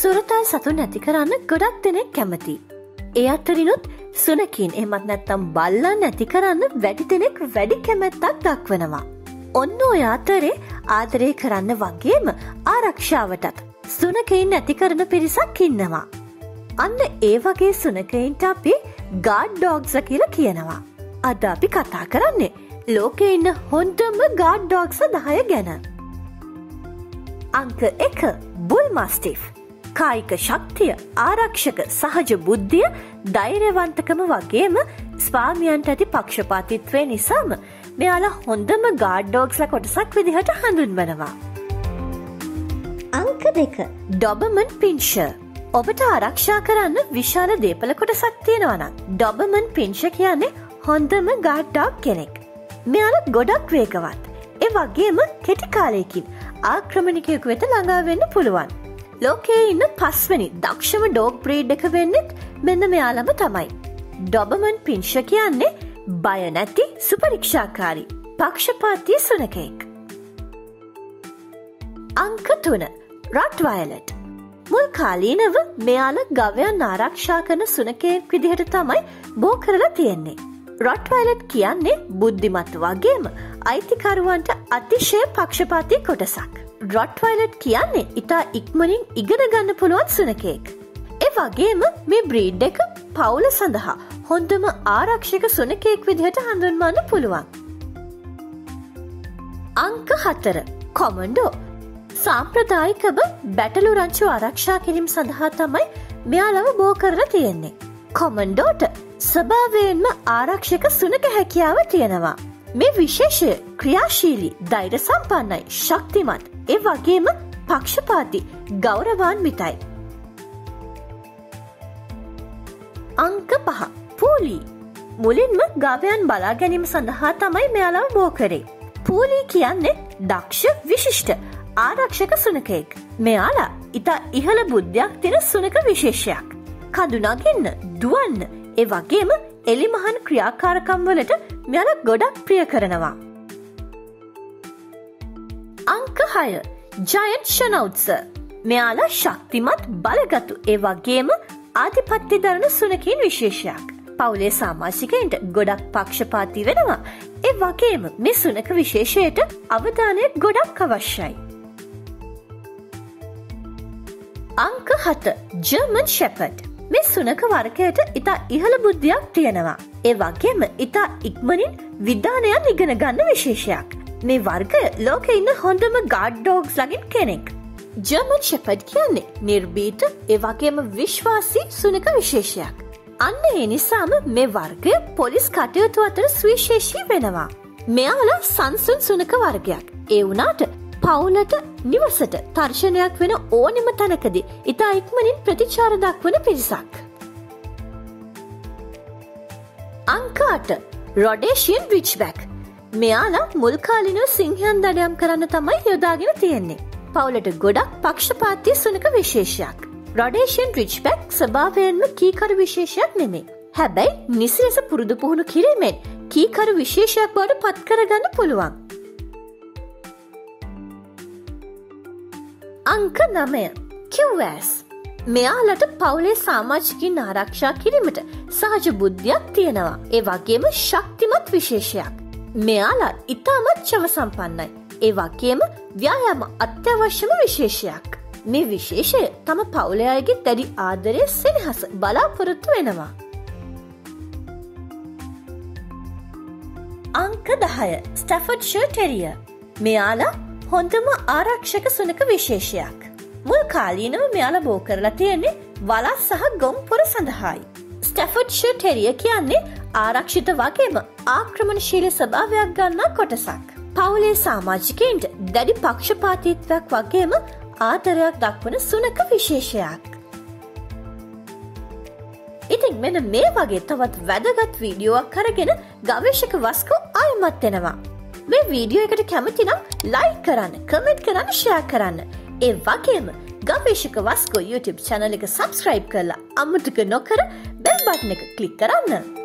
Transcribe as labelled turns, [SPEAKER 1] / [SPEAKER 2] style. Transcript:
[SPEAKER 1] සුරතල් සතුන් නැති කරන්න ගොඩක් දෙනෙක් කැමති. ඒ අත්තරිනුත් සුනකින් එමත් නැත්තම් බල්ලා නැති කරන්න වැඩි දෙනෙක් වැඩි කැමැත්තක් දක්වනවා. ඔන්න ඔය අතරේ ආදරය කරන්න වගේම ආරක්ෂාවටත් සුනකයින් නැති කරන පිරිසක් ඉන්නවා. අන්න ඒ වගේ සුනකයින්ට අපි ගාඩ් ඩෝග්ස කියල කියනවා. අද අපි කතා කරන්නේ ලෝකෙ ඉන්න හොන්ටම ගාඩ් ඩෝග්ස දහය ගැන. අංක එක බුල් මස්ටිෆ්. කායික ශක්තිය ආරක්ෂක සහජ බුද්ධිය ධෛර්යවන්තකම වගේම ස්පාමියන්ට ඇති පක්ෂපාතිත්වය නිසාම මෙයාලා හොඳම ගාඩ්ඩෝක්ස්ල කොටසක් විදිහට හඳුන්වනවා. අංක දෙක ඩොබමන් පිංශ ඔබට ආරක්ෂා කරන්න විශාල දේපල කොටසක් තියෙනවනම් ඩොබමන් පිංශ කියන්නේ හොඳම ගාඩ්ඩක් කෙනෙක්. මෙයාල ගොඩක් වේගවත්. ඒ වගේම කෙටිකාලයකින් ආක්‍රමණිකයකු වෙත ළඟාවෙන්න පුළුවන්. ලෝකයේ ඉන්න පස්වනි දක්ෂම ඩෝග් බ්‍රීඩ් එක වෙන්නෙත් මෙන්න මෙයාලම තමයි. ඩොබමන් පිංශ කියන්නේ බය නැති සුපරික්ෂාකාරී පක්ෂපාතිය සුනකෙක්. අංක තුන රට්වයලට් මුල් කාලීනව මෙයාල ගවයන් ආරක්ෂා කරන සුනකයෙක් විදිහට තමයි බෝ කරලා තියෙන්නේ. රොට්වයිලට් කියන්නේ බුද්ධිමත් වගේම අයිතිකරුවන්ට අතිශය පක්ෂපාති කොටසක්. රොට්වයිලට් කියන්නේ ඉතා ඉක්මනින් ඉගෙන ගන්න පුළුවන් සුනකෙක්. ඒ වගේම මේ බ්‍රීඩ් එක පවුල සඳහා හොඳම ආරක්ෂක සුනකෙක් විදිහට හඳුන්වන්න පුළුවන්. අංක හතර කොමන්ඩෝ සාම්ප්‍රදායිකව බැටලු රංචු ආරක්ෂා කිරීම සඳහා තමයි මෙයාලව බෝ කරලා තියෙන්නේ. කොමන්ඩෝට ස්වභාවයෙන්ම ආරක්ෂක සුනක හැකියාව තියෙනවා. මේ විශේෂය ක්‍රියාශීලී දෛර සම්පන්නයි ශක්තිමත් ඒ වගේම පක්ෂපාති ගෞරවාන් මිතයි. අංක පහ පූලී මුලින්ම ගවයන් බලා ගැනීම සඳහා තමයි මෙයාලාව බෝ කරේ. පූලී කියන්නේ දක්ෂ විශිෂ්ට ආරක්ෂක සුනකයෙක්. මෙයාලා ඉතා ඉහළ බුද්ධයක් තින සුනක විශේෂයක්. කඳුනගන්න දුවන්න ඒ වගේම එලිමහන් ක්‍රියාකාරකම්වලට මෙයාල ගොඩක් ප්‍රිය කරනවා. අංක හය ජයන් ෂනෞත්ස මෙයාලා ශක්තිමත් බලගතු ඒ වගේම ආධිපත්ති දරන සුනකින් විශේෂයක්. පවුලේ සාමාශිකයින්ට ගොඩක් පක්ෂපාති වෙනවා. ඒ වගේම මේ සුනක විශේෂයට අවධානය ගොඩක් අවශ්‍යයි. අංක හත ජර්මන් ෂැපට් මේ සුනක වර්කයට ඉතා ඉහළ බුද්ධියක් තියෙනවා. ඒ වගේම ඉතා ඉක්මනින් විධානයන් ඉගෙන ගන්න විශේෂයක්. මේ වර්ග ලෝක ඉන්න හොඳම ගාඩ්ඩෝග්ස් ලගින් කෙනෙක්. ජර්මන් ෂෙපඩ් කියන්නේ නිර්බීට ඒ වගේම විශ්වාසී සුනක විශේෂයක්. අන්න ඒ නිසාම මේ වර්ගය පොලිස් කටයුතු අතර සවිශේෂී වෙනවා. මෙයාල සංසුන් සුනක වර්ගයක්. ඒ වුනාට පවුලට නිවසට තර්ශනයක් වෙන ඕනෙම තැනකදී ඉතා ඉක්මනින් ප්‍රතිචාර දක්වන පිරිසක්. අංකාට රොඩේෂයන් රිච්බැක් මෙයාලා මුල්කාලිනෝ සිංහයන් දඩයම් කරන්න තමයි යොදාගෙන තියෙන්නේ. පවුලට ගොඩක් පක්ෂපාතිය සුනක විශේෂයක්. රොඩේෂන් රිච්බැක් ස්භාවයෙන්ම කීකරු විශේෂයක් නෙමේ. හැබැයි නිසිලෙස පුරුදු පුහුණු කිරීමෙන් කීකරු විශේෂයක් බවට පත්කරගන්න පුළුවන්. අංක නමය කිව්වෑස් මෙයාලට පවුලේ සාමාජිකින් ආරක්ෂා කිරීමට සහජ බුද්ධියක් තියෙනවා ඒ වගේම ශක්තිමත් විශේෂයක් මෙයාලා ඉතාමත් චව සම්පන්නයි ඒ වගේම ව්‍යායාම අත්‍යවශ්‍යම විශේෂයක් මේ විශේෂය තම පවුලයාගේ දැඩි ආදරය සෙනහස බලාපොරොත්තු වෙනවා අංක දහය ස්ටෆඩ්ෂර් ටෙරිය මෙයාලා හොඳම ආරක්ෂක සුනක විශේෂයක්. මුල් කාලීනව මෙයාල බෝ කරලා තියෙන්නේ වලස් සහ ගොම් පොර සඳහායි. ස්ටැෆඩ්ෂ ටෙරිය කියන්නේ ආරක්ෂිත වගේම ආක්‍රමණශීලි ස්භාවයක් ගන්නා කොටසක්. පවුලේ සාමාජිකයින්ට දැඩි පක්ෂපාතිත්වයක් වගේම ආතරයක් දක්වන සුනක විශේෂයක්. ඉතින් මෙන මේ වගේ තවත් වැදගත් වීඩියෝවක් කරගෙන ගවේශක වස්කෝ අයමත් වෙනවා. මේ වීඩියෝ එකට කැමතිනම් ලයි කරන්න කමෙන්ට් කරන්න ෂයා කරන්න. ඒ වගේම ගවේශක වස්කෝ YouTube චැනල එක සබස්ක්‍රයිබ් කරලා අමතක නොකර බෙල් බට්න එක කලික් කරන්න.